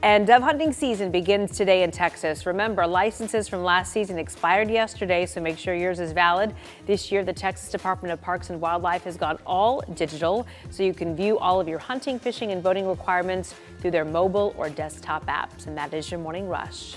And dove hunting season begins today in Texas. Remember, licenses from last season expired yesterday, so make sure yours is valid. This year, the Texas Department of Parks and Wildlife has gone all digital, so you can view all of your hunting, fishing, and boating requirements through their mobile or desktop apps. And that is your morning rush.